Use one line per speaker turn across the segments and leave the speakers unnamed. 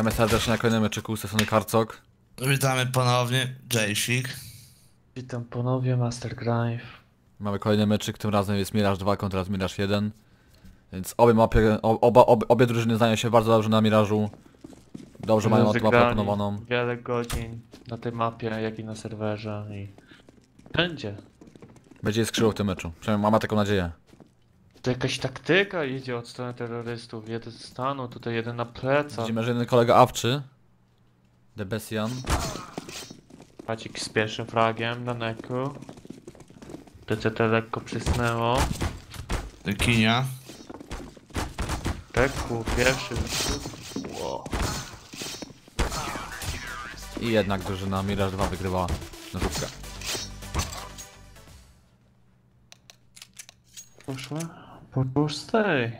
Witamy serdecznie na kolejnym meczyku sesony Karcok.
Witamy ponownie, Jaysik.
Witam ponownie, Master Grind.
Mamy kolejny meczyk, tym razem jest Mirage 2 kontra Mirage 1. Więc obie mapy, oba, obie, obie drużyny znają się bardzo dobrze na Mirażu. Dobrze mają mapę
Rozegrani
opanowaną.
Wiele godzin na tej mapie, jak i na serwerze i będzie.
Będzie skrzyło w tym meczu. Przynajmniej mamy taką nadzieję.
To jakaś taktyka idzie od strony terrorystów. Jeden z stanu, tutaj jeden na plecach.
Widzimy, że jeden kolega awczy. Debesian.
Pacik z pierwszym fragiem na neku. TCT lekko przysnęło.
Kinia.
Teku, pierwszy. Wow.
I jednak drużyna Mirage 2 wygrywa notówkę.
Poszła po pustej.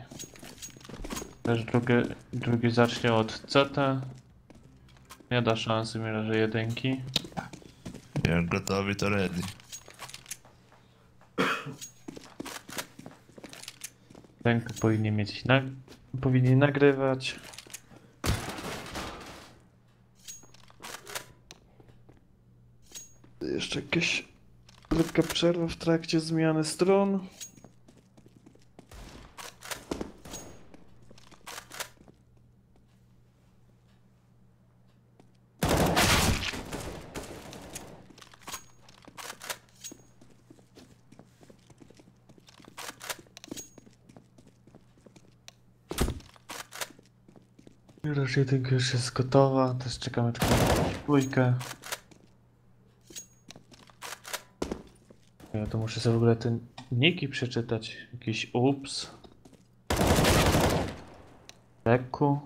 Też drugi, drugi zacznie od CT. Nie da szansy Mirage jedynki.
Jak gotowi, to ready.
Rękę powinni mieć na... powinni nagrywać. Jeszcze jakieś krótka przerwa w trakcie zmiany stron. Już jedynka już jest gotowa, też czekamy tylko na dwójkę. Ja to muszę sobie w ogóle te niki przeczytać. Jakiś ups. Leku.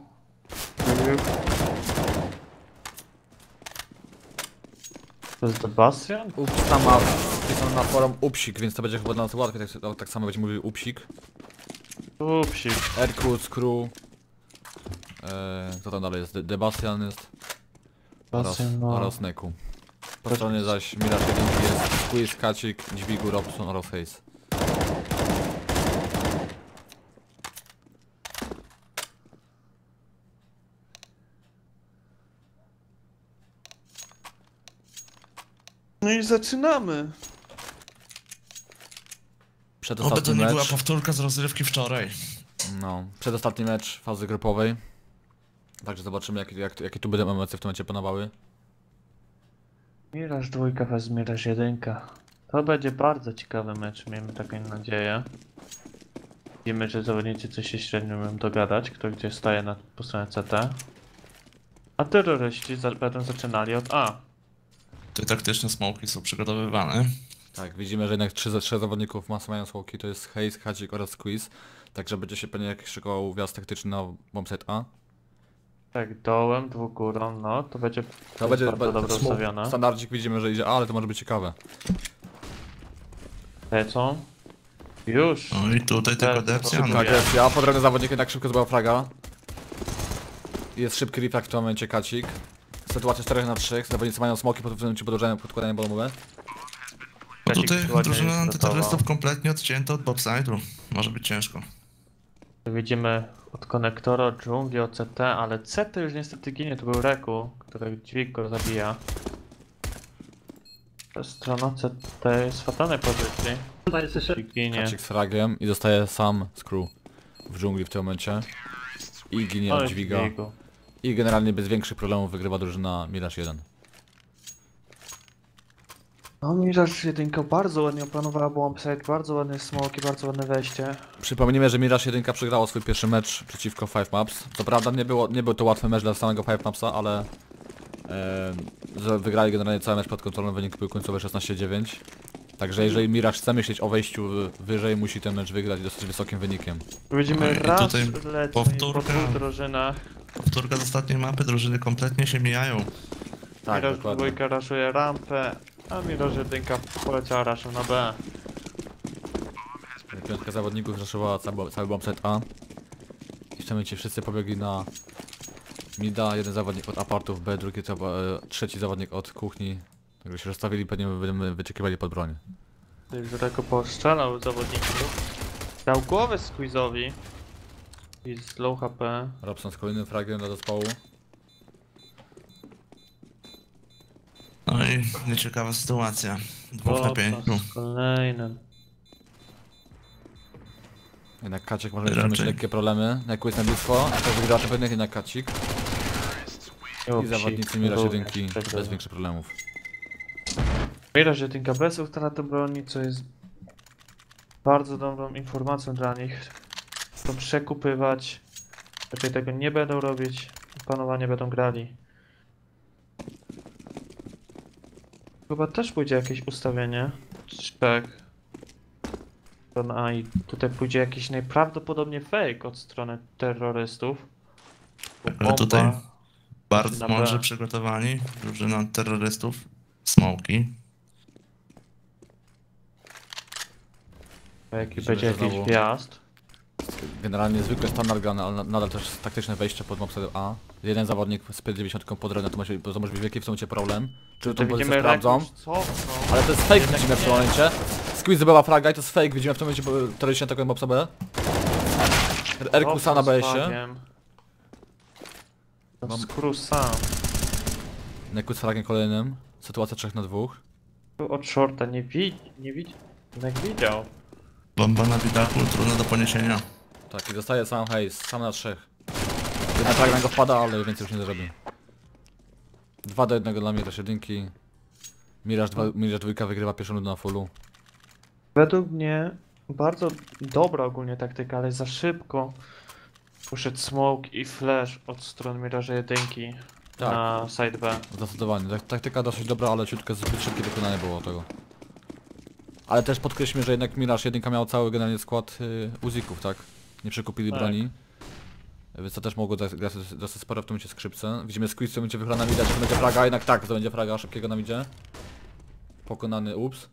To jest Sebastian?
Ups, tam ma wpisane na forum upsik, więc to będzie chyba dla nas łatwiej. Tak, tak samo będzie mówił upsik.
Upsik.
Aircrew, Crew. Eee, kto tam dalej jest? De Debastian jest. Oraz,
Sebastian, no.
oraz Neku. Po stronie zaś Mirage 1 jest Squeeze, Kacik, Dźwigu, Robson oraz Hayes.
No i zaczynamy.
Oby to
Przedostatni
nie była
mecz.
powtórka z rozrywki wczoraj.
No, przedostatni mecz fazy grupowej. Także zobaczymy jak, jak, jakie tu będą emocje w tym momencie panowały.
Miraż dwójka vs Miraż jedynka. To będzie bardzo ciekawy mecz, miejmy taką nadzieję. Wiemy, że zawodnicy coś się średnio umieją dogadać, kto gdzie staje na, po stronie CT. A terroryści za, będą zaczynali od A.
Te taktyczne smoki są przygotowywane.
Tak, widzimy, że jednak trzy, trzech zawodników ma mają słoki, to jest Hayes, Kacik oraz Squeeze. Także będzie się pewnie jakiś szykował wjazd taktyczny na bombset A.
Tak, dołem, dwugórą, no to będzie,
To będzie
bardzo dobrze
smooth.
ustawione.
Standardzik widzimy, że idzie ale to może być ciekawe.
Lecą. Już.
No i tutaj tylko
Tak,
Depsian.
tak.
Jest, ja podręczny zawodnik jednak szybko zdobył fraga. Jest szybki reflekt w tym momencie Kacik. Sytuacja 4 na 3, zawodnicy mają smoki pod względem podłożenia podkładania balomowe.
No
Kacik
tutaj drużyna
jest
antyterrorystów kompletnie odcięta od bobside'u. Może być ciężko.
Widzimy od konektora dżungli od CT, ale CT już niestety ginie, to był Reku, który dźwig go zabija. Strona CT jest w fatalnej pozycji. Dźwig ginie.
Kacik z fragiem i zostaje sam Screw w dżungli w tym momencie. I ginie od dźwiga.
dźwigu.
I generalnie bez większych problemów wygrywa drużyna Mirage 1.
No Miraż jedynka bardzo ładnie opanowała bombsite, bardzo ładne smoki, bardzo ładne wejście.
Przypomnijmy, że Mirage 1 przegrało swój pierwszy mecz przeciwko Five Maps. Co prawda nie, było, nie był to łatwy mecz dla samego Five Mapsa, ale e, że wygrali generalnie cały mecz pod kontrolą, wynik był końcowy 16-9. Także jeżeli Mirage chce myśleć o wejściu wyżej, musi ten mecz wygrać dosyć wysokim wynikiem.
Widzimy
i
raz
tutaj
lecą po
powtórka.
drużynach.
Powtórka z ostatniej mapy, drużyny kompletnie się mijają.
Tak,
Miraż
dokładnie.
dwójka raszuje rampę, a Miraż jedynka poleciała raszem na B.
Piątka zawodników zraszowała cały, cały bombset A. I w tym momencie wszyscy pobiegli na Mida, jeden zawodnik od apartów B, drugi e, trzeci zawodnik od kuchni. Także się rozstawili, pewnie będziemy wyczekiwali pod broń.
Już Reko postrzelał zawodników. Dał głowę Squeeze'owi. I z low HP.
Robson z kolejnym fragiem do zespołu.
No i nieciekawa sytuacja. Dwóch na pięciu.
z kolejnym.
Jednak Kaciek może jeszcze mieć
Raczej.
lekkie problemy. Neku jest na blisko, a każdy gracz pewnych jednak Kacik. I zawodnicy Miraż jedynki bez większych problemów.
Miraż jedynka bez utraty broni, co jest bardzo dobrą informacją dla nich. Chcą przekupywać. Raczej tego nie będą robić. Panowanie będą grali. Chyba też pójdzie jakieś ustawienie. Tak. A i tutaj pójdzie jakiś najprawdopodobniej fake od strony terrorystów.
Ale tutaj Bardzo mądrze przygotowani. Drużyna terrorystów. Smoki.
Jaki
Myślę,
będzie jakiś wjazd.
Generalnie zwykle standard grany, ale na- nadal też taktyczne wejście pod mopsem A. Jeden zawodnik z 90 pod drogę, to może, to może być wielki w momencie problem. Czy tą pozycję sprawdzą?
Rekus cofnął.
Ale to jest fake
Jednak
widzimy w tym momencie. Squeeze zdobyła fraga i to jest fake, widzimy w tym momencie, bo teoretycznie atakują mopsa B. Erkusa na.
To
Mam-
Skróz sam.
Neku z fragiem kolejnym. Sytuacja 3 na 2.
Tu Od shorta nie widzi, nie widzi. Jak widział.
Bomba na widaku, trudna do poniesienia.
Tak, i zostaje sam Hayes, sam na trzech. Jedna fraga na go wpada, ale więcej już nie zrobi. 2 do 1 dla Miraż jedynki. Miraż, dwa, Miraż dwójka wygrywa pierwszą rundę na fullu.
Według mnie bardzo dobra ogólnie taktyka, ale za szybko poszedł smoke i flash od strony Miraża jedynki
Tak.
na side B.
Zdecydowanie. Tak- Taktyka dosyć dobra, ale ciutkę zbyt szybkie wykonanie było tego. Ale też podkreślmy, że jednak Miraż jedynka miał cały generalnie skład y, uzików, tak? Nie przekupili
Tak.
broni. Więc to też mogło dosyć sporo w tym momencie skrzypce. Widzimy squeeze, tym momencie wychyla na midzie, czy to będzie fraga, jednak tak, to będzie fraga szybkiego na midzie. Pokonany ups.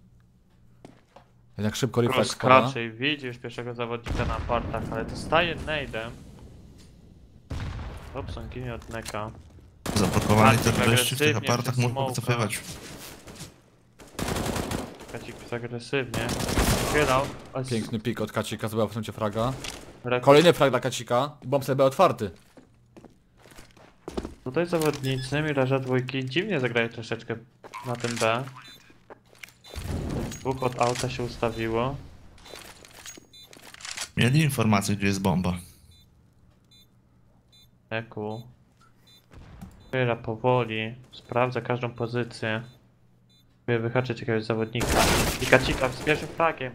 Jednak szybko reflex
raczej widzi już pierwszego zawodnika na partach, ale dostaje nade'em. Robson ginie od neka.
Zablokowani
Bardziej
terroryści w tych apartach
smoka.
wycofywać.
Kacik jest agresywnie.
Piękny pik od Kacika, zdobyła w tym momencie fraga.
Rekord.
Kolejny frag dla Kacika i bomb sobie otwarty.
Tutaj zawodnicy Miraża dwójki dziwnie zagrają troszeczkę na tym B. Dwóch od auta się ustawiło.
Mieli informację, gdzie jest bomba.
Eku. Chyla powoli. Sprawdza każdą pozycję. Próbuje wyhaczyć jakiegoś zawodnika. I Kacika z pierwszym fragiem.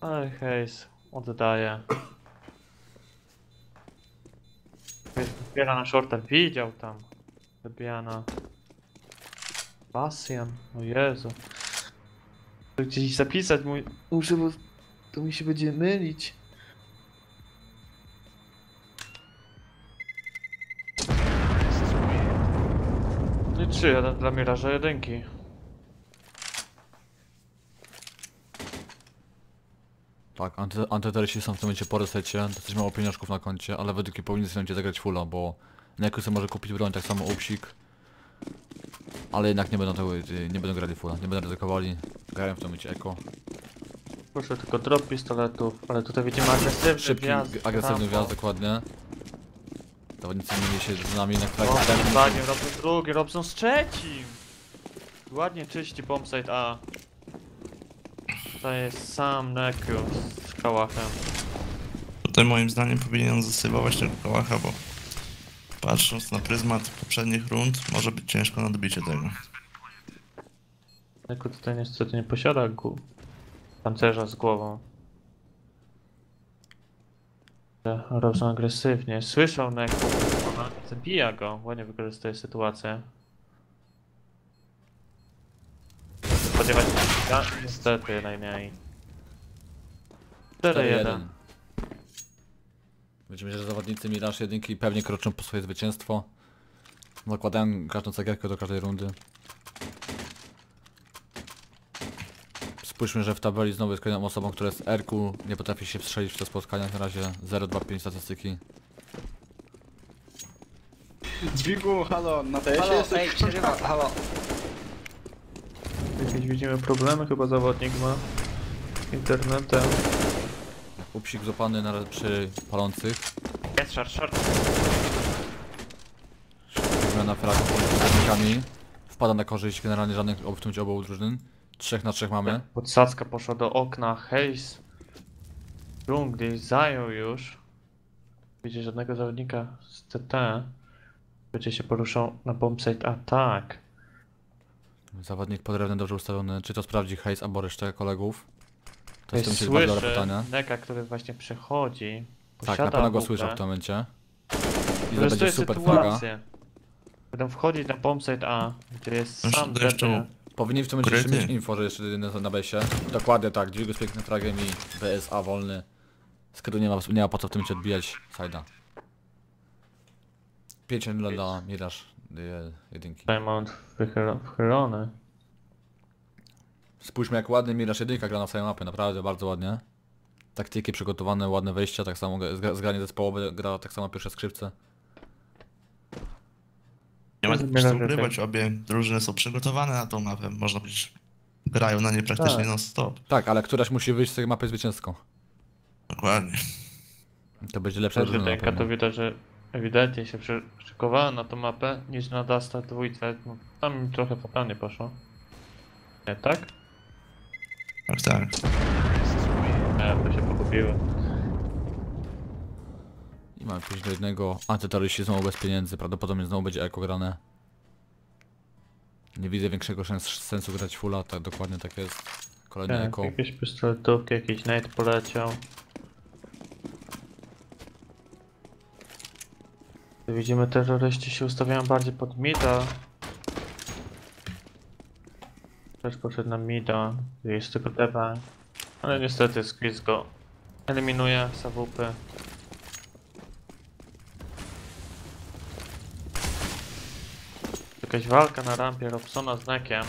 Ale hejs. Oddaje. Zbiera na shorta. Widział tam. Wybijana. Bastian. O Jezu. To gdzieś zapisać mój... Muszę, bo to mi się będzie mylić. No i 3-1 dla Miraża jedynki.
Tak, anty, antyterroryści są w tym momencie po resecie, dosyć mało pieniążków na koncie, ale według mnie powinni sobie zagrać fulla, bo Nekusy może kupić broń, tak samo Upsik. Ale jednak nie będą tego, nie będą grali fulla, nie będą ryzykowali. Grają w tym momencie Eko.
Proszę tylko drop pistoletów, ale tutaj widzimy agresywny
Szybki,
wjazd.
agresywny wjazd, dokładnie. Zawodnicy mieli się z nami na frag
Fragiem, Robson drugi, Robson z trzecim! Ładnie czyści bombsite A. To jest sam Neku z kałachem.
Tutaj moim zdaniem powinien zasypywać tego kałacha, bo patrząc na pryzmat poprzednich rund, może być ciężko na dobicie tego.
Neku tutaj niestety nie posiada gu- pancerza z głową. Robson agresywnie. Słyszał Neku, zabija go. Ładnie wykorzystuje sytuację. Spodziewać się, ja, niestety najmniej. 4-1.
Będziemy że zawodnicy Miraż jedynki pewnie kroczą po swoje zwycięstwo. Nakładają każdą cegierkę do każdej rundy. Spójrzmy, że w tabeli znowu jest kolejną osobą, która jest RQ, nie potrafi się wstrzelić w te spotkania, na razie 0,25 statystyki.
Dźwigu, halo, na TS
Halo,
jesteś?
ej, halo.
Jakieś widzimy problemy, chyba zawodnik ma z internetem.
Upsik złapany na razie przy palących.
Jest short, short.
Zmiana wpada na korzyść generalnie żadnych w tym obu drużyn. Trzech na trzech mamy.
Podsadzka poszła do okna, Hayes. Dżungli zajął już. Widzicie żadnego zawodnika z CT. Będzie się poruszał na bombsite attack.
Zawodnik podrewny dobrze ustawiony. Czy to sprawdzi Hayes albo resztę kolegów? To jest momencie bardzo dobre pytanie.
Neka, który właśnie przechodzi.
Tak, na pewno go
AWP.
słyszał w tym momencie. I to będzie super flaga.
Będą wchodzić na bombsite A, gdzie jest
Jeszcze-
sam
jeszcze.
Powinni w tym momencie mieć info, że jeszcze jest na besie. Dokładnie tak, dźwigu z pięknym fragiem i BSA wolny. Z którego nie ma, nie ma po co w tym momencie odbijać side'a. 5 dla, dla Je- jedynki.
Diamond wychylo- wchylony.
Spójrzmy jak ładnie Mirage jedynka gra na całej mapie, naprawdę bardzo ładnie. Taktyki przygotowane, ładne wejścia, tak samo gra- zgra- zgranie zespołowe gra tak samo pierwsze skrzypce.
Nie ma co ukrywać, obie drużyny są przygotowane na tą mapę. Można powiedzieć, grają na nie praktycznie
Tak.
non stop.
Tak, ale któraś musi wyjść z tej mapy zwycięską.
Dokładnie.
To będzie lepsza drużyna
to widać, że ewidentnie się przy- szykowała na tą mapę niż na Dasta dwójce. No, tam mi trochę fatalnie poszło. Nie, tak?
Tak, tak.
Nie, to się pogubiły.
I mamy 5 do jednego. Antyterroryści znowu bez pieniędzy, prawdopodobnie znowu będzie eko grane. Nie widzę większego szens- sensu grać fulla, tak dokładnie tak jest. Kolejne
Tak,
eko.
jakieś pistoletówki, jakiś nate poleciał. Widzimy, terroryści się ustawiają bardziej pod mida. Też poszedł na mida, jest tylko DB. Ale niestety Squeeze go eliminuje z AWP. Jakaś walka na rampie Robsona z Nekiem.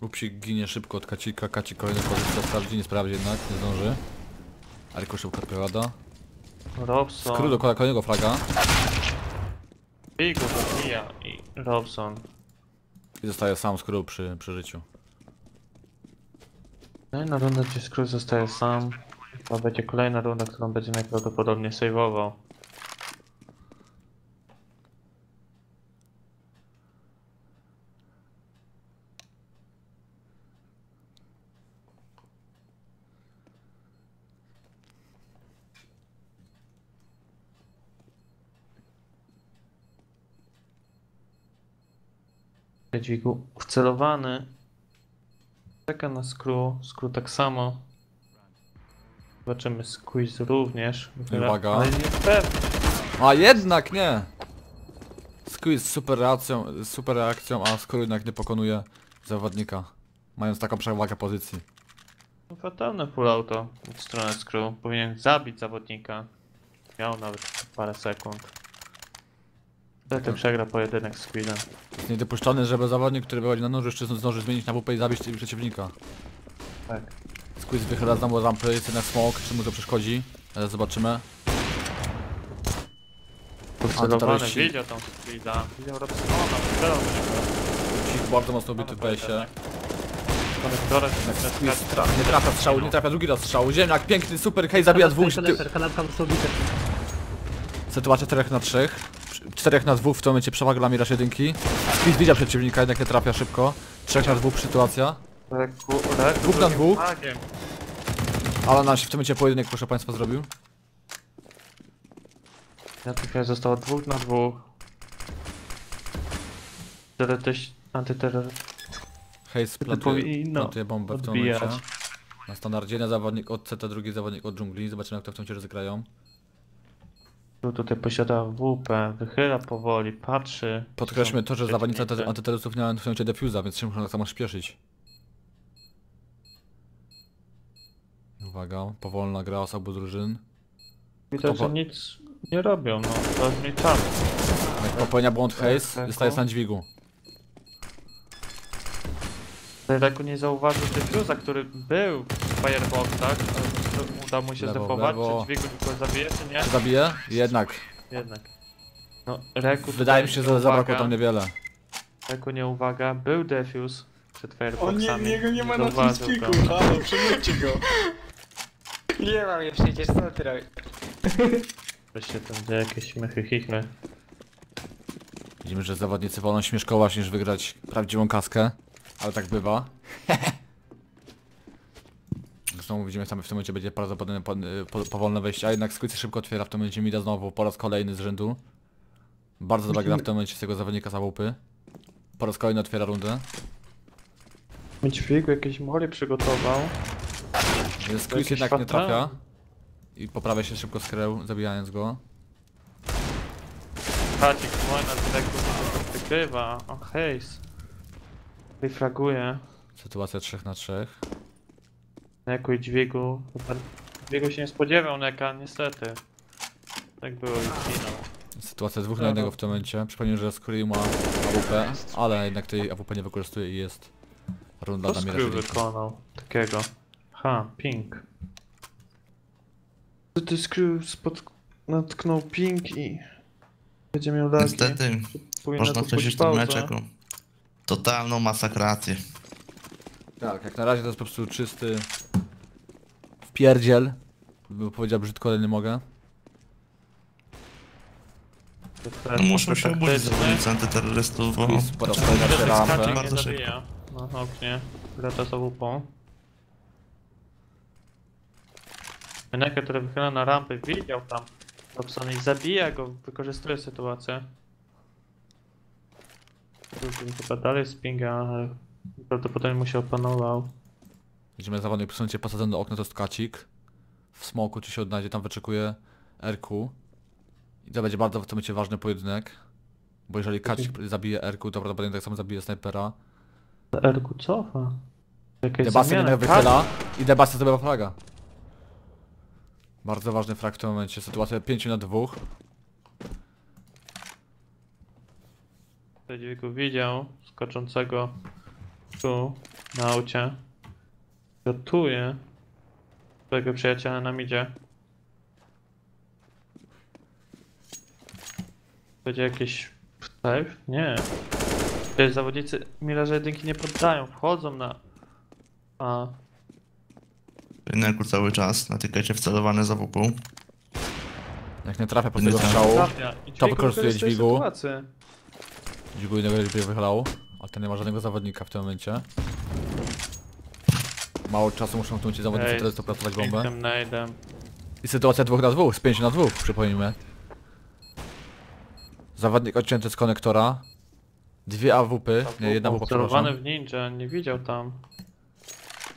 Upsik ginie szybko od kacika, kacik kolejny pozycja sprawdzi, nie sprawdzi jednak, nie zdąży. Ariko szybko odpowiada.
Robson.
Skrót dokłada kolejnego fraga.
Bigo zabija i Robson.
I zostaje sam skrót przy, przy życiu.
Kolejna runda, gdzie Scrooge zostaje sam. To będzie kolejna runda, którą będzie najprawdopodobniej saveował. Dźwigu wcelowany. Czeka na Screw, Screw tak samo. Zobaczymy Squeeze również.
Uwaga.
Ale nie.
A jednak nie! Squeeze z super reakcją, super reakcją, a skór jednak nie pokonuje zawodnika. Mając taką przewagę pozycji.
No, Fatalne full auto od strony Screw. Powinien zabić zawodnika. Miał nawet parę sekund. Wtedy przegra pojedynek z Squeezem.
Jest niedopuszczalne, żeby zawodnik, który wychodzi na nóż, jeszcze zdąży zmienić na WP i zabić przeciwnika.
Tak.
Squeeze wychyla znowu rampy, jest jednak smok, czy mu to przeszkodzi? Ale zobaczymy.
Celowany
terroryści.
widział Squeeza. Widział Robsona, strzelał.
Cik bardzo mocno ubity w BS-ie.
Konektorek
Squeeze tra- nie trafia strzału, nie trafia drugi raz strzału. Ziemniak piękny, super, hej, zabija dwóch. Ty...
Kanapka osobista.
Sytuacja 4 na 3. 4 na 2 w tym momencie przewaga dla Miraż jedynki. Squeeze widział przeciwnika, jednak nie trafia szybko. 3 na 2 sytuacja. Dwóch na dwóch. Ale nasz w tym momencie pojedynek, proszę państwa, zrobił.
Natychmiast zostało dwóch na dwóch. Teoretyś, antyterror.
Plantuje,
powinno
plantuje bombę w tym momencie. Na standardzie jeden zawodnik od CT, drugi zawodnik od dżungli. Zobaczymy jak to w tym momencie rozegrają.
Tu tutaj posiada WP, wychyla powoli, patrzy.
Podkreślmy to, że zawodnicy antyterrorystów nie mają momencie defuza, więc się muszą tak samo śpieszyć. Uwaga, powolna gra z obu drużyn.
Widać, że nic nie robią, no. Rozliczamy.
Jak popełnia błąd Hayes,
tak,
zostaje
no.
na dźwigu.
Reku nie zauważył defuza, który był w fireboxach, uda mu się
Lewo,
zdefować,
lewo.
czy dźwigu tylko zabije, czy nie?
Zabije? Jednak.
Jednak. No, Reku
Wydaje mi się, że
nie
zabrakło tam niewiele.
Reku nie uwaga, był defuse przed
O
fireboxami.
nie, jego nie ma na tym spiku,
go.
halo, przemówcie go.
Nie mam je przecież, co ty robisz?
Wreszcie tam dzieje jakieś mychy chichmy.
Widzimy, że zawodnicy wolą śmieszkować niż wygrać prawdziwą kaskę. Ale tak bywa. Znowu widzimy, tam w tym momencie będzie prawdopodobnie po, po, powolne wejście, a jednak Squeezy szybko otwiera w tym momencie mida znowu po raz kolejny z rzędu. Bardzo dobra gra w tym momencie z tego zawodnika za łupy. Po raz kolejny otwiera rundę.
Dźwigu jakieś mory przygotował.
Squeeze jednak nie trafia. I poprawia się szybko skreł, zabijając go.
Kacik wojna z tego wygrywa. O hejs. Wyfraguje.
Sytuacja 3 na 3.
Neku i dźwigu. Dźwigu się nie spodziewał Neka, niestety. Tak było i zginął.
Sytuacja dwóch na jednego w tym momencie. Przypomnę, że Screw ma AWP, ale jednak tej AWP nie wykorzystuje i jest runda
Screw
Mirage'u.
wykonał. Takiego. Ha, ping. Ty Screw spod... natknął ping i... Będzie miał lagi.
Niestety, można
tu
określić
być
ten
pauza.
mecz jako totalną masakrację.
Tak, jak na razie to jest po prostu czysty wpierdziel. Bym powiedział brzydko, ale nie mogę.
No muszą się obudzić zawodnicy antyterrorystów, bo...
Otwiera
Kacik
rampę.
nie
Bardzo
zabija. Na oknie. Grata z AWP. Neka, który wychyla na rampę, widział tam Robson i zabija go, wykorzystuje sytuację. Drugi chyba dalej spinga, ale prawdopodobnie mu się opanował.
Widzimy zawodnik przesunięcie posadzony do okna, to jest kacik. W smoku czy się odnajdzie, tam wyczekuje RQ. I to będzie bardzo w tym momencie ważny pojedynek. Bo jeżeli kacik zabije RQ, to prawdopodobnie tak samo zabije snajpera.
Erku cofa.
Debastian
zamiana,
jednak wychyla i Debastian zdobywa flaga. Bardzo ważny frag w tym momencie. Sytuacja 5 na 2.
Kacik go widział, skoczącego tu, na aucie. Gotuje swojego przyjaciela na midzie. Będzie jakiś safe? Nie. Przecież zawodnicy Mirage jedynki nie poddają, wchodzą na... A,
Nerku cały czas na tykecie wcelowany za WP.
Jak nie trafia po tego strzału, To
dźwigu
wykorzystuje dźwigu. dźwigu innego by wychylał. A ten nie ma żadnego zawodnika w tym momencie. Mało czasu muszą w tym momencie zawodnicy teraz dopracować
z
bombę.
nade'em.
I sytuacja 2 na 2, z 5 na 2, przypomnijmy. Zawodnik odcięty z konektora. Dwie AWP, nie jedna AWP, przepraszam.
w ninja, nie widział tam.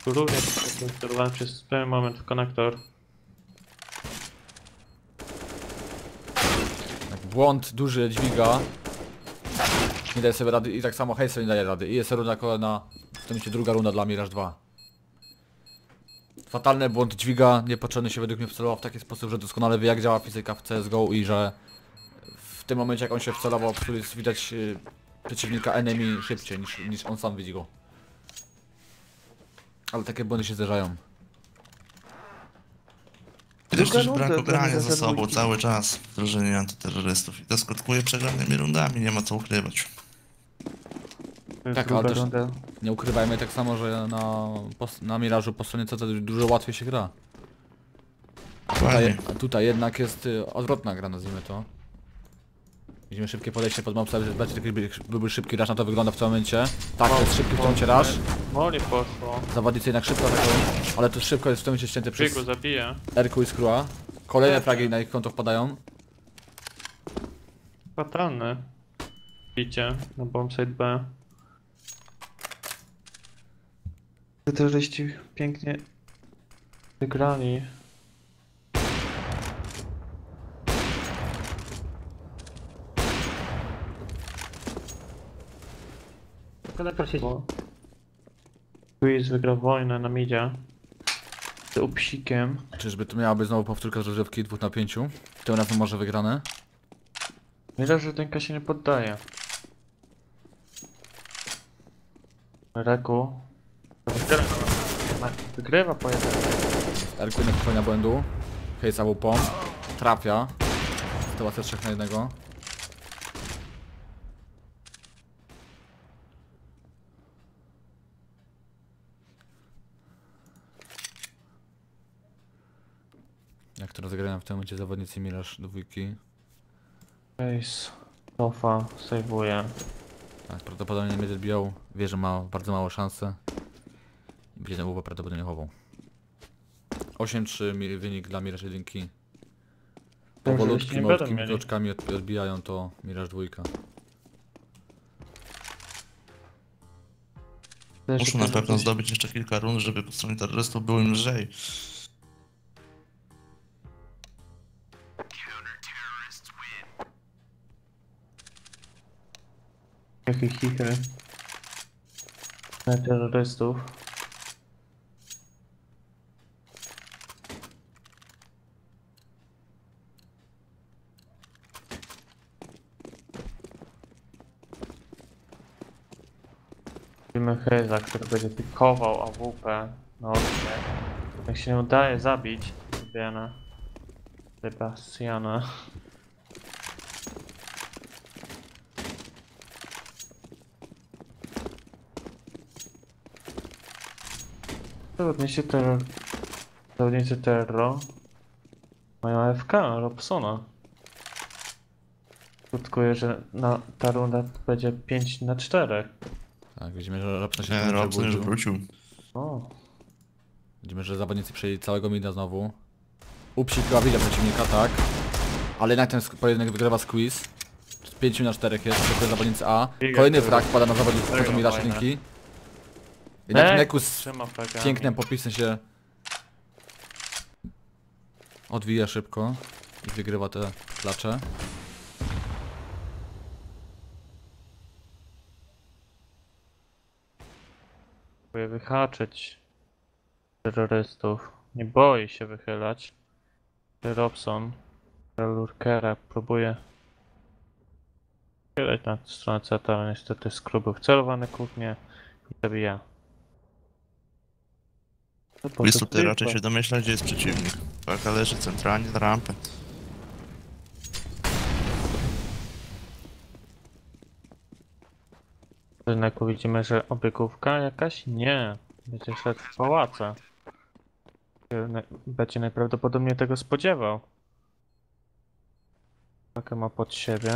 Tu również celowany przez pewien moment w konektor.
Tak, Błąd duży dźwiga. Nie daje sobie rady i tak samo Hazel nie daje rady. I jest runda kolejna, w tym momencie druga runda dla Mirage 2. Fatalny błąd dźwiga, niepotrzebny się według mnie wcelował w taki sposób, że doskonale wie jak działa fizyka w CSGO i że w tym momencie jak on się wcelował, po jest widać y, przeciwnika enemy szybciej niż, niż on sam widzi go. Ale takie błędy się zdarzają.
Runda
brak
mnie
ze
za
sobą cały czas w drużynie antyterrorystów. I to skutkuje przegranymi rundami, nie ma co ukrywać.
Tak, ale też-. Nie ukrywajmy tak samo, że na, na Mirażu po stronie CT dużo łatwiej się gra. Tutaj, a tutaj jednak jest y, odwrotna gra, nazwijmy to. Widzimy szybkie podejście pod mapę, że będzie taki by- byłby szybki rush, na to wygląda w tym momencie. Tak, to jest szybki w tym momencie rush.
Moli poszło.
Zawodnicy jednak szybko atakują, ale to szybko jest w tym momencie ścięte przez
Dźwigu zabija.
Erku i Screwa. Kolejne fragi na ich konto wpadają.
Fatalne. Bicie na bombsite B. Terroryści pięknie wygrali.
Konektor siedzi.
Bo Quiz wygrał wojnę na midzie. Z upsikiem.
Czyżby to miałaby znowu powtórka z rozrywki 2 na 5? Tym razem może wygrane.
Mira, że Dęka się nie poddaje. Reku. Wygrywa, wygrywa pojedynek.
Erku nie popełnia błędu. Hejsa łupą. Trafia. Sytuacja 3 na 1. Rozegrają w tym momencie zawodnicy Miraż dwójki.
Ace. Sofa, sejwuję.
Tak, prawdopodobnie mnie zbiją. Wie, że ma bardzo małe szanse. I będzie ten prawdopodobnie chował. 8-3 mi- wynik dla Mirage 1.
żebyście
Powolutki, malutkimi kroczkami od- odbijają to Mirage 2.
Muszą na pewno zdobyć jeszcze kilka rund, żeby po stronie terrorystów było im lżej.
Jakie chichry. Na terrorystów. Heza, który będzie pikował AWP na oknie. Jak się udaje zabić Fabiana Sebastiana. Zawodnicy terror... Zawodnicy terror mają AFK, Robsona. Skutkuje, że na, ta runda będzie 5 na 4.
Tak, widzimy, że Robson się
Nie, Robson już wrócił.
O,
Widzimy, że zawodnicy przejęli całego mida znowu. Upsikła widza przeciwnika, tak. Ale jednak ten pojedynek wygrywa squeeze. Z 5 na 4 jest, to zawodnicy A. Kolejny frag pada na zawodników
Mega
kontra Mirage
fajne.
1. Jednak
Nek
Nekus
trzyma
pięknym popisem się odwija szybko i wygrywa te klacze.
Próbuje wyhaczyć terrorystów. Nie boi się wychylać. Robson, Lurkera próbuje wychylać na stronę CT, ale niestety skrót był wcelowany kuchnię i zabija. No
Jest tutaj raczej się domyślać, gdzie jest przeciwnik. Paka leży centralnie na rampę.
Jednak widzimy, że obiegówka jakaś? Nie. Będzie szedł w pałace. Na- Będzie najprawdopodobniej tego spodziewał. Takę ma pod siebie.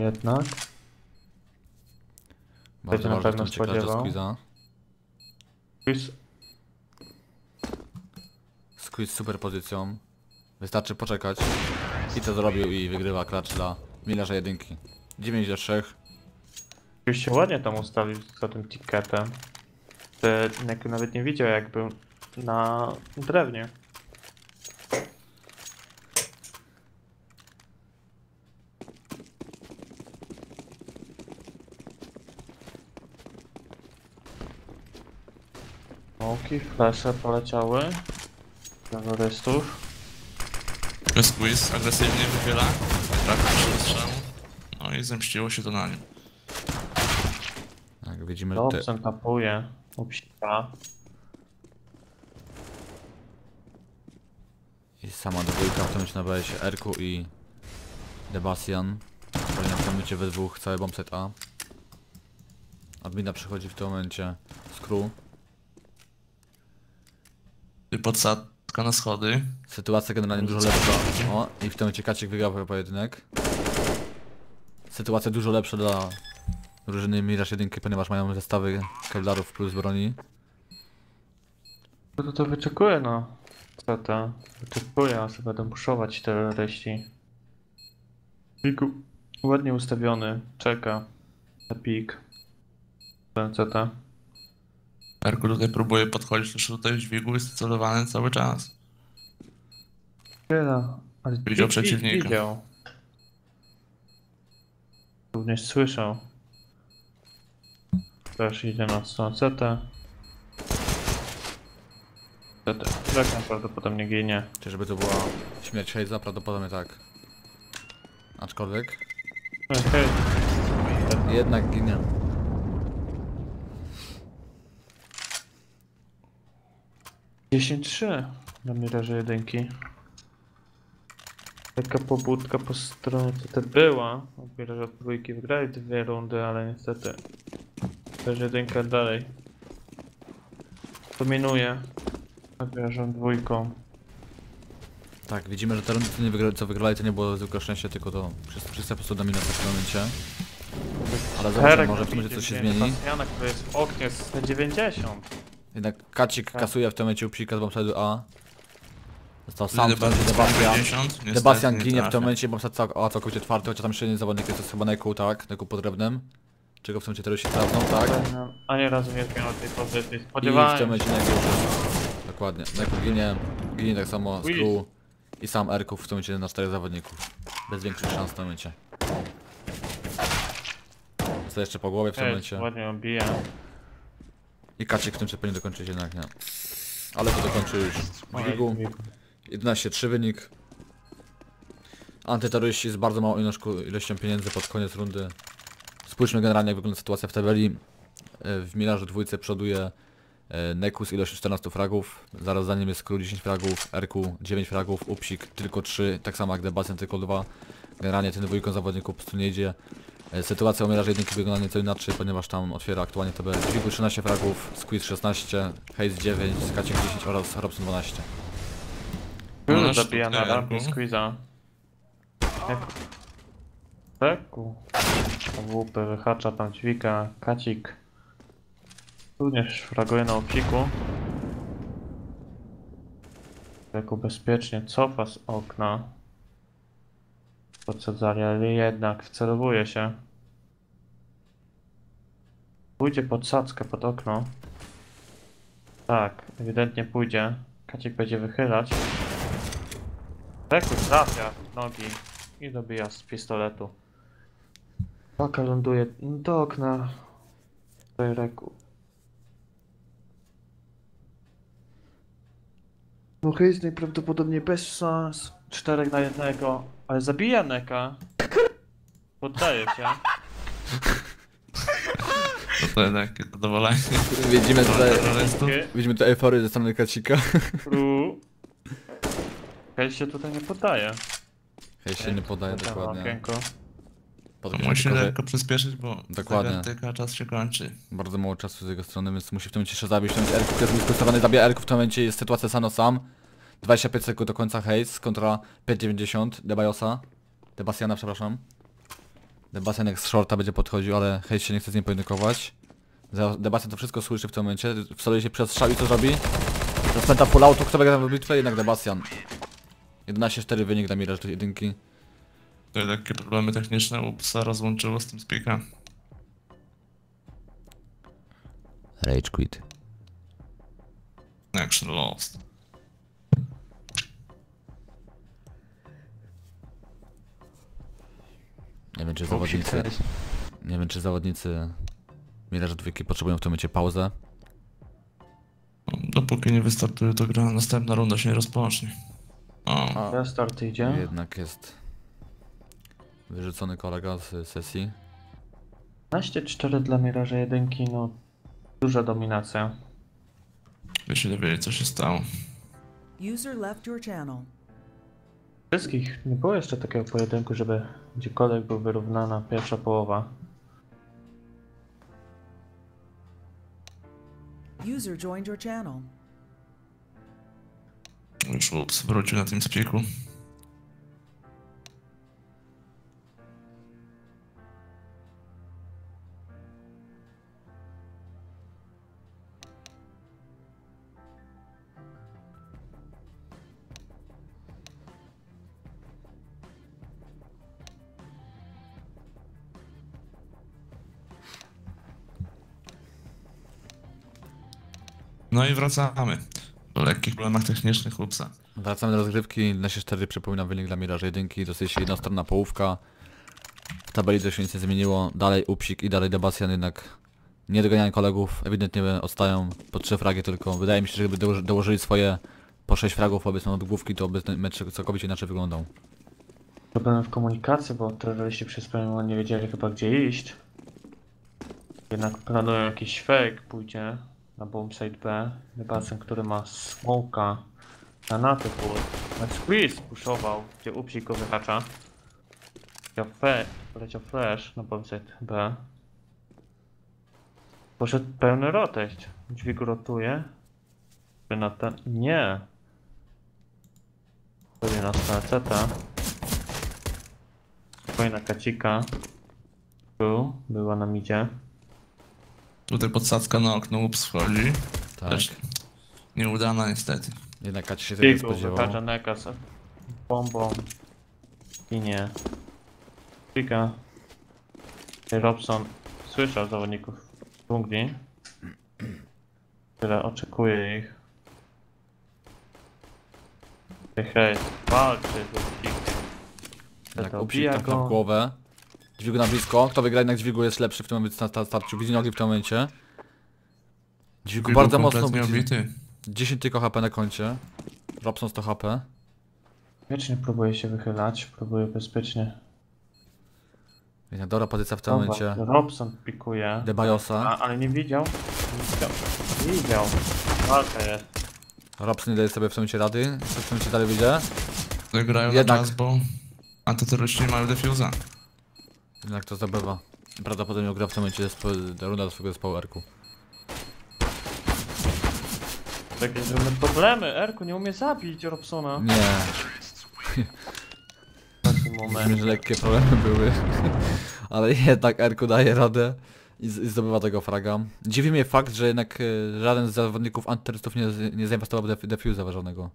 Jednak.
Bardzo
na
ważne
pewno spodziewał.
Z super pozycją. Wystarczy poczekać. I to zrobił i wygrywa klacz dla Mirage 1. 9 do 3.
Już się ładnie tam ustawił za tym ticketem. Neku nawet nie widział jak był na drewnie. Smoki, flesze poleciały. Terrorystów.
Squeeze agresywnie wychyla. Trafił trzy strzału. No i zemściło się to na nim.
Tak, widzimy, że te,
tapuje. Upsika.
I sama dwójka w tym momencie na BS Erku i Debasian. Kolejna w tym momencie we dwóch cały bombset A. Admina przychodzi w tym momencie Screw.
I podsadka na schody.
Sytuacja generalnie dużo lepsza. O, i w tym momencie Kaciek wygrał pojedynek. Sytuacja dużo lepsza dla drużyny Mirage 1, ponieważ mają zestawy kevlarów plus broni.
Kto to wyczekuje na CT? Wyczekuje, aż będą puszować terroryści. Piku ładnie ustawiony, czeka na pik. Ten CT.
Erku tutaj próbuje podchodzić, też tutaj w dźwigu jest celowany cały czas.
Wiela, ale
Widział
wi-
przeciwnika.
Widział. Również słyszał. Też idzie na stronę CT. CT. Tak prawdopodobnie ginie.
Czyżby to była śmierć Haze'a? Prawdopodobnie tak. Aczkolwiek
Okej.
jednak ginie.
Dziesięć trzy na Mirage jedynki. Taka pobudka po stronie CT była. Od dwójki wygrali dwie rundy, ale niestety Mirage jedynka dalej dominuje nad Mirage dwójką.
Tak, widzimy, że te rundy, co, nie wygra, co wygrali, to nie było zwykłe szczęście, tylko to wszyscy, wszyscy po prostu dominacja w tym momencie. Ale zobaczymy, może w tym momencie coś się zmieni.
Który jest w oknie z 90.
Jednak Kacik
Tak.
kasuje w tym momencie upsika z bombside'u A. Został sam,
Sam
w tym momencie Debastian.
50, niestety
Debastian
nie
ginie w tym momencie, cał, A całkowicie czwarty, chociaż tam jeszcze jeden zawodnik jest, to jest chyba Neku, tak? Neku podrębnym. Czego w tym momencie teraz się sprawdzą, tak?
Ani razu nie zmieniał tej pozycji.
I w tym
Spodziewałem się.
momencie Neku już jest. Dokładnie. Neku ginie, ginie tak samo. Skru i sam Erków w tym momencie na czterech zawodników. Bez większych szans w tym momencie. Co jeszcze po głowie w tym momencie.
ładnie obija.
I Kacik w tym momencie powinien dokończyć jednak, nie. Ale to dokończy już w dźwigu. 11-3 wynik. Antyterroryści z bardzo małą ilością, ilością pieniędzy pod koniec rundy. Spójrzmy generalnie jak wygląda sytuacja w tabeli. E, W Mirażu dwójce przoduje e, Neku z ilością 14 fragów. Zaraz za nim jest Król 10 fragów, Erku 9 fragów, Upsik tylko 3, tak samo jak Debastian tylko 2. Generalnie ten dwójką zawodników po prostu nie idzie. E, Sytuacja u Mirażu jedynki wygląda nieco inaczej, ponieważ tam otwiera aktualnie tabelę Dźwigu 13 fragów, Squeeze 16, Haze 9, Skacik 10 oraz Robson 12.
No,
Król
na
zabija na
sztukę,
rampie squeeza. Jak... Teku. Łupy wyhacza tam dźwiga. Kacik. Również fraguje na opiku. Teku bezpiecznie cofa z okna. Podsadzali, ale jednak wcelowuje się. Pójdzie pod sadzkę, pod okno. Tak, ewidentnie pójdzie. Kacik będzie wychylać. Reku trafia w nogi i dobija z pistoletu. Paka ląduje do okna. Tutaj Reku. Hayes najprawdopodobniej bez szans. Czterech na jednego, ale zabija Neka. Poddaje się.
No to jednak zadowolenie.
Widzimy tutaj, widzimy tutaj euforię ze strony Kacika.
Ru. Hayes się tutaj nie poddaje.
Hej się nie podaje dokładnie.
okienko.
Podkreślam
Musi
tylko, że
lekko przyspieszyć, bo
Dokładnie.
zagadka czas się kończy.
bardzo mało czasu z jego strony, więc musi w tym momencie jeszcze zabić. W tym momencie jest zabija Erków, w tym momencie jest sytuacja Sano sam. 25 sekund do końca Hayes kontra 5.90 Debajosa. Debastiana, przepraszam. Debastian jak z shorta będzie podchodził, ale Hayes się nie chce z nim pojedynkować. Debastian to wszystko słyszy w tym momencie, wceluje się przez strzał i co zrobi? Rozpęta full auto, kto wygra tę bitwę? Jednak Debastian. 11-4 wynik dla Mirage jedynki.
To takie problemy techniczne u psa rozłączyło z tym speaka.
Rage quit.
Action lost.
Nie wiem czy zawodnicy... Nie wiem czy zawodnicy Mirage dwójki potrzebują w tym momencie pauzę.
Dopóki nie wystartuje, to gra następna runda się nie rozpocznie. O,
Restart idzie.
Jednak jest wyrzucony kolega z sesji.
12-4 dla Miraża jedynki, no duża dominacja.
by się dowiedzieć co się stało.
User left your channel.
Wszystkich nie było jeszcze takiego pojedynku, żeby gdziekolwiek był wyrównana pierwsza połowa.
User joined your channel.
Już ups, wrócił na tym speaku. No i wracamy. Po lekkich problemach technicznych Upsa.
Wracamy do rozgrywki. Na 4 przypominam wynik dla Mirage jedynki. Dosyć jednostronna połówka. W tabeli to się nic nie zmieniło. Dalej Upsik i dalej Debasjan jednak nie doganiają kolegów. Ewidentnie odstają po 3 fragi tylko. Wydaje mi się, że gdyby dołoży- dołożyli swoje po 6 fragów powiedzmy od główki, to by ten mecz całkowicie inaczej wyglądał.
Problemy w komunikacji, bo terroryści przez pewien moment nie wiedzieli chyba gdzie iść. Jednak planują jakiś fake, pójdzie na bombsite B. Debacen, który ma smoka, granaty full. Jak squeeze puszował, gdzie upsik go wyhacza. Leciał, flash na bombsite B. Poszedł pełny roteść. Dźwig rotuje. Na ten... Nie. Chodzi na CT. Kolejna kacika. Tu, była na midzie.
Tutaj podsadzka na okno ups wchodzi.
Tak.
Też nieudana niestety.
Jednak Kaci się tego spodziewał.
wykaża Neka z bombą. I nie. Pika. Robson słyszał zawodników dżungli. Tyle oczekuje ich. Hej, hej, walczy z
tak na
go.
głowę. Dźwigu na blisko. Kto wygra jednak dźwigu jest lepszy w tym momencie na sta- starciu. Widzi nogi w tym momencie. Dźwigu bardzo mocno.
obity.
10 tylko HP na koncie. Robson 100 HP.
Wiecznie próbuje się wychylać, próbuje bezpiecznie.
Jednak dobra pozycja w tym
Dobra,
momencie.
Robson pikuje.
Debajosa.
A, ale nie widział? Nie widział. Widział. Walka jest.
Robson nie daje sobie w tym momencie rady. W tym momencie dalej widzę?
Tutaj grają
Jednak.
na czas, bo antyterroryści nie mają defuza.
Jednak to zdobywa. Prawdopodobnie gra w tym momencie zespo- runda do swojego zespołu Erku.
Jakieś mamy problemy. Erku nie umie zabić Robsona
Nie,
w tym
myślę, że
momencie.
lekkie problemy były. Ale jednak Erku daje radę i, z- i zdobywa tego fraga. Dziwi mnie fakt, że jednak e, żaden z zawodników antyterrorystów nie, z- nie zainwestował w def defuza ważonego.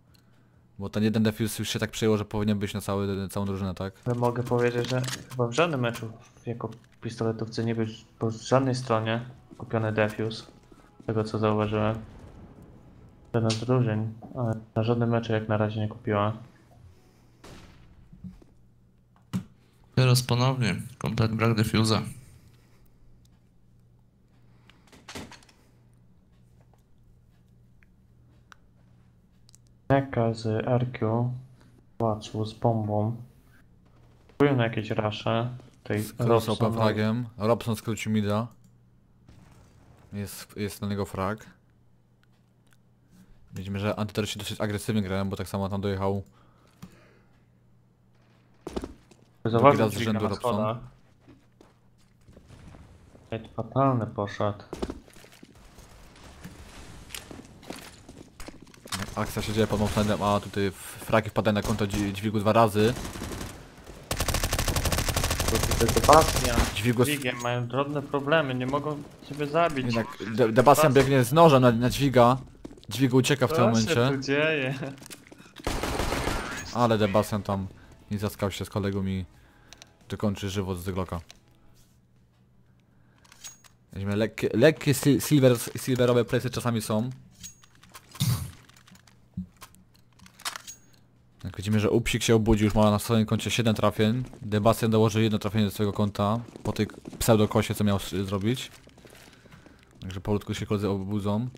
Bo ten jeden defuse już się tak przyjęło, że powinien być na cały, całą drużynę, tak?
Mogę powiedzieć, że chyba w żadnym meczu jako pistoletowcy nie był po żadnej stronie kupiony defuse. Z Tego co zauważyłem. Żadna z drużyn, ale na żadnym meczu jak na razie nie kupiła.
Teraz ponownie, komplet brak defuza.
Neka z RQ z bombą. Kupują na jakieś rasze. Tej
Skrócał open fragiem. Robson skrócił mida. Jest, jest na niego frag. Widzimy, że antyterroryści dosyć agresywnie grają, bo tak samo tam dojechał
Zauważył
raz z rzędu Robson.
fatalny poszedł.
Akcja się dzieje pod Mopsendem, a tutaj f- fragi wpadają na konto dźwigu dwa razy.
Sebastian
Dźwigu
z Dźwigiem mają drobne problemy, nie mogą siebie zabić.
jednak De Debastian biegnie z nożem na, na dźwiga. Dźwigu ucieka w tym
Co się
momencie,
tu dzieje?
ale Debastian tam nie zaskał się z kolegą i dokończy żywot z Glocka. Weźmy lekkie, lekkie sil silver, silverowe presy czasami są. Jak widzimy, że Upsik się obudził, już ma na swoim koncie 7 trafień. Debastian dołoży jedno trafienie do swojego konta po tej pseudokosie, co miał zrobić. Także powolutku się koledzy obudzą.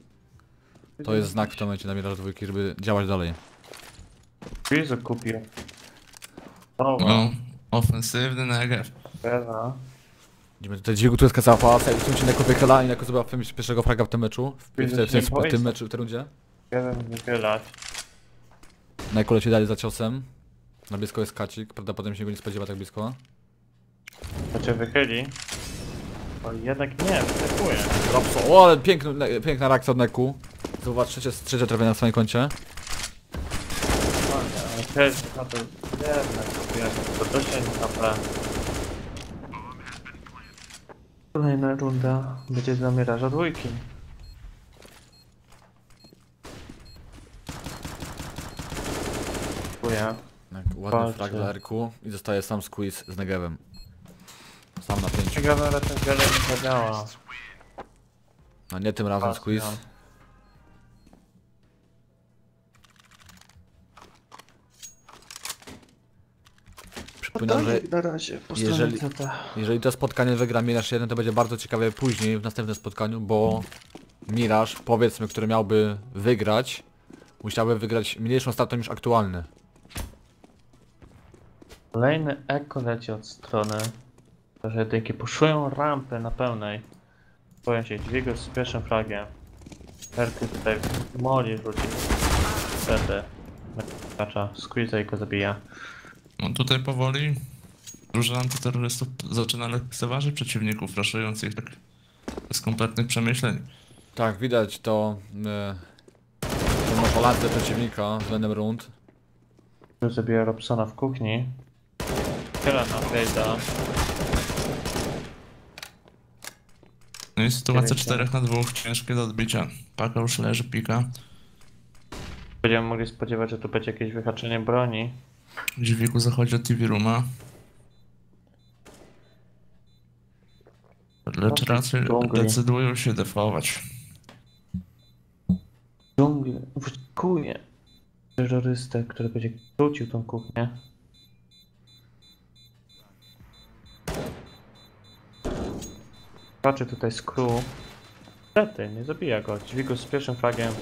To jest znak w tym momencie na Miraż dwójki, żeby działać dalej.
Pizu kupił.
No, ofensywny
wow.
Widzimy tutaj dźwigu tu jest kazała, w tym momencie Neko wychyla i Neko zdobywa pierwszego fraga w tym meczu. W, w, w, w, tym- w, tym meczu, w tej rundzie.
Jeden wychylać.
Neko leci dalej za ciosem. Na blisko jest Kacik, prawdopodobnie się go nie spodziewa tak blisko.
To cię wychyli. O, jednak nie, wyskakuje.
Robson, o ale piękny, piękna reakcja od Neku. Zobacz, trzecie, trzecie trafienie na swoim koncie.
Też, to jednak. To to się nie HP. Kolejna runda będzie dla Miraża dwójki. Dziękuję.
Tak, ładny
Walczy.
frag dla RQ i zostaje sam squeeze z Negevem. Sam na pięciu.
Ciekawe, ale ten wiele nie zadziała.
No nie tym razem squeeze. Przypominam, że
na razie,
jeżeli- jeżeli to spotkanie wygra Miraż 1, to będzie bardzo ciekawe później w następnym spotkaniu, bo Miraż, powiedzmy, który miałby wygrać, musiałby wygrać mniejszą stratą niż aktualny.
Kolejny eko leci od strony. Że jedynki puszują rampę na pełnej. Boję się dźwigu z pierwszym fragiem. Erky tutaj moli rzuci. Wtedy. Nakacza, squeeze i go zabija.
No tutaj powoli drużyna antyterrorystów zaczyna lekceważyć przeciwników, raszując ich tak bez kompletnych przemyśleń.
Tak, widać to e, tą nonszalancję przeciwnika względem rund.
Tu zabija Robsona w kuchni. Chyla na Blade'a.
No i sytuacja
Cztery,
4 na 2, ciężkie do odbicia. Paka już leży, pika.
Będziemy mogli spodziewać, że tu będzie jakieś wyhaczenie broni.
Dźwigu zachodzi od TV Rooma. Lecz
Okej,
raczej decydują się defować.
Dżunglę. Wyczekuję. Terrorystę, który będzie krócił tą kuchnię. Patrzę tutaj skru. Niestety, nie zabija go. Dźwigu z pierwszym fragiem.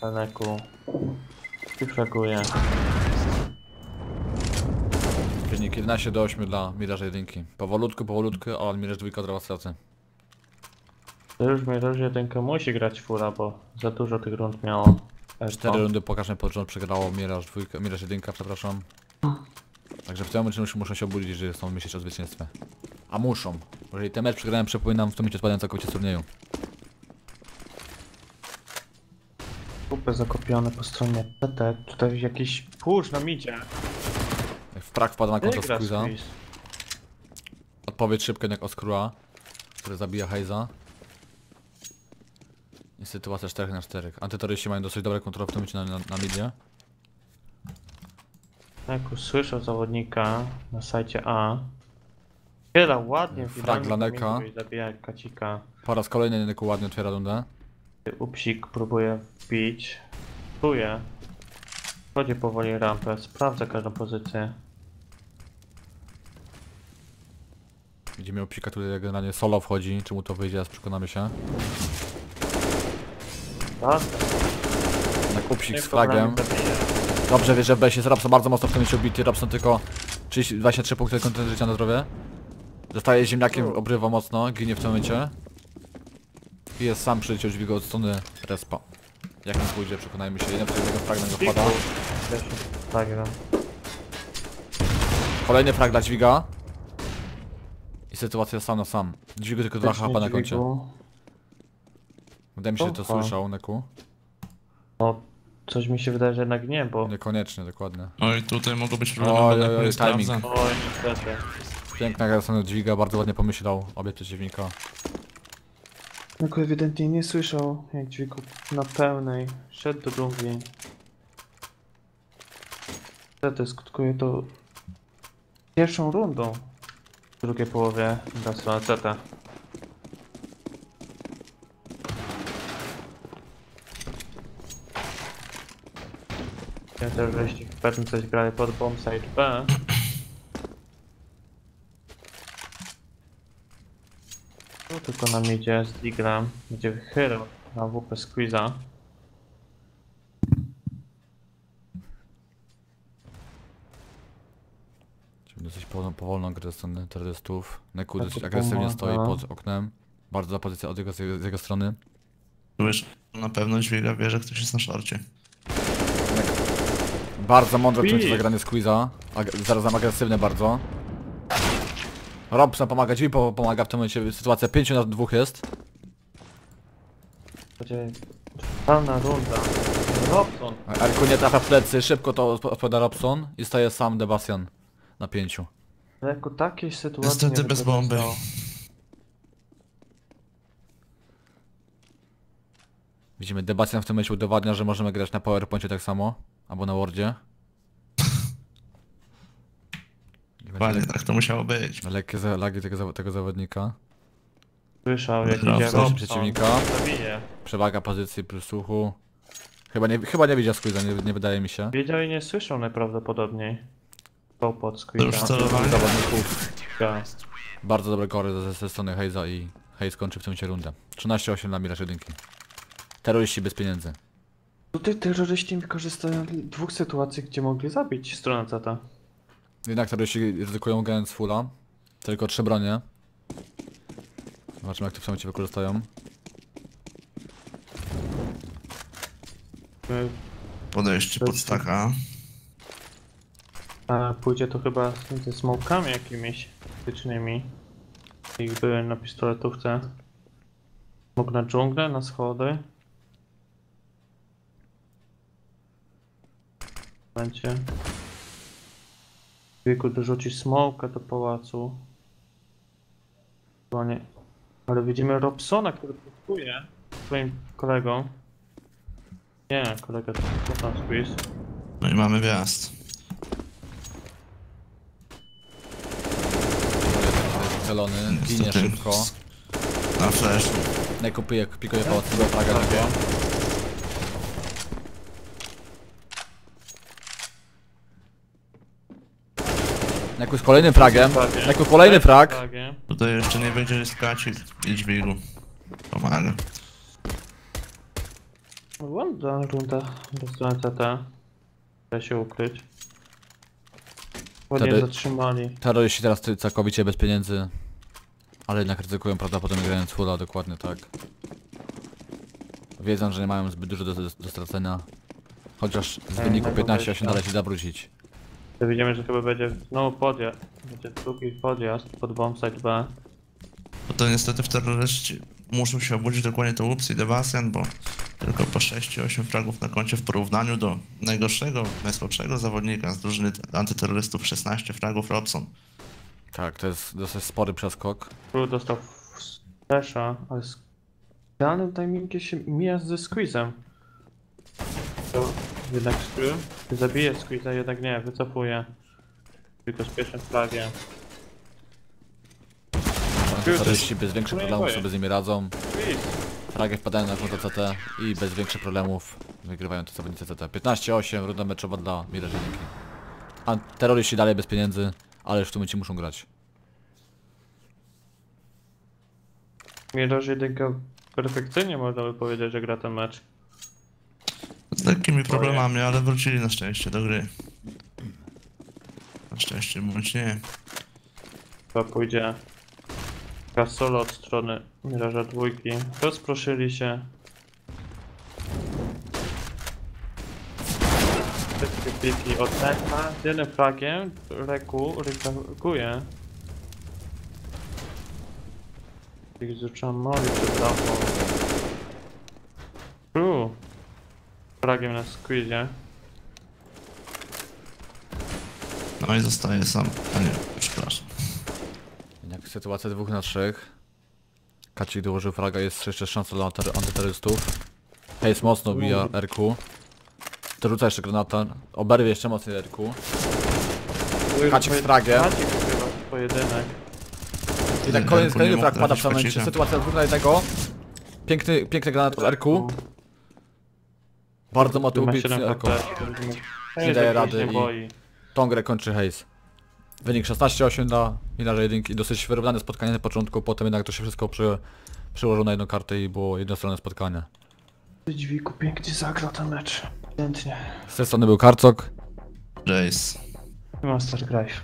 Paneku. I fraguje.
Wynik 11 do 8 dla Mirage 1. Powolutku, powolutku, ale Mirage 2 odrywa straty.
To już mi też jedynka musi grać fura, bo za dużo tych rund miało.
Cztery rundy po każdym pod przegrało Mirage 2, Mirage 1, przepraszam. Także w tym momencie już muszą się obudzić, że są myśleć o zwycięstwie. A muszą. Jeżeli ten mecz przegrałem, przypominam, w tym momencie spadłem całkowicie z turnieju.
Kupy zakopione po stronie TT. Tutaj jakiś push na midzie.
Jak w prak wpada na konto Squeeza. Odpowiedź szybka jak Oskrua, który zabija Heiza. I sytuacja 4 na 4. Antytoryści mają dosyć dobre kontrole w tym momencie na, na, na midzie.
Neku słyszał zawodnika na sajcie A. Chyla ładnie
Frag dla Neka.
zabija kacika.
Po raz kolejny Neku ładnie otwiera rundę.
Upsik próbuje wbić. Czuje. Wchodzi powoli rampę, sprawdza każdą pozycję.
Widzimy Opsika, który generalnie solo wchodzi. Czemu to wyjdzie, zaraz przekonamy się.
Tak?
Upsik z fragiem.
zabija.
Dobrze wie, że w jest Robson bardzo mocno w tym momencie ubity. Robson tylko 30, 23 punkty kontentu życia na zdrowie. Zostaje ziemniakiem, obrywa mocno, ginie w tym momencie. I jest sam przy dźwigu go od strony respa. Jak nie pójdzie, przekonajmy się. Jeden jednego fragment go wpada. Kolejny frag dla dźwiga. I sytuacja sam na sam. Dźwigu tylko 2 HP na koncie.
Dźwigu.
Wydaje mi się, że to słyszał, Neku.
No, coś mi się wydaje, że jednak nie, bo...
Niekoniecznie, dokładnie.
Oj, tutaj mogą być problemy,
Oj, oj, oj,
nie
timing.
Oj, niestety.
Piękna gra strony dźwiga, bardzo ładnie pomyślał obie przeciwnika.
Tylko ewidentnie nie słyszał, jak dźwigu na pełnej szedł do dżungli. Niestety skutkuje to pierwszą rundą w drugiej połowie dla strony CT. Ja też żeście w pewnym coś grali pod bombsite B. Tu tylko nam idzie z Diglem, gdzie wychylał na WP Squeeza.
Czyli dosyć powolną, powolną grę ze strony terrorystów. Neku
Tak,
dosyć agresywnie
pomaga.
stoi pod oknem. Bardzo dobra pozycja od jego, z, jego, z jego strony.
Tu już na pewno dźwiga wie, że ktoś jest na szorcie.
Bardzo mądre w tym momencie
Pi.
zagranie Squeeza. Ag zarazem agresywny bardzo. Robson pomaga, drzwi po pomaga w tym momencie. Sytuacja 5 na 2 jest.
Pełna runda. Robson.
Elku nie trafia w plecy, szybko to odp- odpowiada Robson i staje sam Debastian na 5.
Ale jako takiej sytuacji
Niestety
nie
bez bomby.
Widzimy, Debastian w tym momencie udowadnia, że możemy grać na PowerPoincie tak samo. Albo na Wordzie. Lek-
tak to musiało być.
Lekkie za- lagi tego, tego zawodnika.
Słyszał jak
Robson.
idzie Robson.
Przeciwnika.
Zabije.
Przewaga pozycji plus słuchu. Chyba nie, chyba nie widział Squeeza, nie, nie wydaje mi się.
Wiedział i nie słyszał najprawdopodobniej. Był pod Squeeza.
już celowanie.
Zawodników. Bardzo dobre kory ze, ze strony Heiza i Heiz kończy w tym rundę. 13-8 dla Mirage 1. Terroryści bez pieniędzy.
Tutaj terroryści wykorzystają dwóch sytuacji, gdzie mogli zabić stronę CT.
Jednak terroryści ryzykują grając fulla. Tylko trzy bronie. Zobaczymy jak to w momencie wykorzystają.
Podejście pod staka.
A pójdzie to chyba ze smokami jakimiś stycznymi. Ich były na pistoletówce. Mógł na dżunglę, na schody. Będzie. Wieku dorzuci smoka do pałacu. Nie. Ale widzimy Robsona, który próbuje swoim kolegą. Nie, kolega to tam squeeze.
No i mamy wjazd.
Celony, ginie szybko.
Na flashu.
Nie kupuje, pikuje pałac do Praga lepiej. Neku z kolejnym fragiem. Neku kolejny frag.
Tutaj jeszcze nie będzie skać i dźwigu. Pomaga.
Ładna runda do strony CT. Da się ukryć. Ładnie
Wtedy-
zatrzymali.
Terroryści teraz ty- całkowicie bez pieniędzy. Ale jednak ryzykują prawdopodobnie grając fulla, dokładnie tak. Wiedzą, że nie mają zbyt dużo do, do, do stracenia. Chociaż z wyniku
mogą
15-8
wejść,
dalej
no.
się da wrócić.
To widzimy, że chyba będzie znowu podjazd. Będzie drugi podjazd pod bombsite B.
Bo to niestety w terroryści muszą się obudzić dokładnie to Ups i bo tylko po 6-8 fragów na koncie w porównaniu do najgorszego, najsłabszego zawodnika z drużyny antyterrorystów 16 fragów Robson.
Tak, to jest dosyć spory przeskok.
Król dostał flasha, ale z idealnym timingiem się mija ze squeezem. To jednak Screw zabije squeeza, jednak nie, wycofuje. Tylko z pierwszym flagiem.
Terroryści bez większych
No
problemów
boję.
sobie z nimi radzą.
Squeeze!
Fragi wpadają na konto CT i bez większych problemów wygrywają te zawodnicy CT. 15-8, runda meczowa dla Mirażyniki. A terroryści dalej bez pieniędzy, ale już w tym momencie muszą grać.
Miraż jedynka perfekcyjnie można by powiedzieć, że gra ten mecz.
Z lekkimi problemami, ale wrócili na szczęście do gry. Na szczęście bądź nie.
Chyba pójdzie gra solo od strony Miraża dwójki. Rozproszyli się. Wszystkie pliki od. Z jednym fragiem Reku rykuje. Ich zacząłem moli przed lampą. Fragiem na squeezie.
No i zostaje sam. A nie, przepraszam.
Jak sytuacja 2 na 3. Kacik dołożył fraga, jest jeszcze szansa dla anty- antyterrorystów. Hejs mocno bija RQ. Dorzuca jeszcze granata. Oberwie jeszcze mocniej RQ. Kacik z fragiem.
Kacik pojedynek.
I tak kolejny, kolejny frag pada w tym momencie. Sytuacja 2 na 1. Piękny, piękny granat od RQ. Bardzo
Ma
ubić
7
RQ.
HP.
Nie daje rady i-. Tą grę kończy Hayes. Wynik 16-8 dla Minarza jedynki. Dosyć wyrównane spotkanie na początku, potem jednak to się wszystko przy, przyłożyło na jedną kartę i było jednostronne spotkanie.
Dźwigu pięknie zagrał ten mecz. Pięknie.
Z tej strony był Karcok.
Jace.
Master Grife.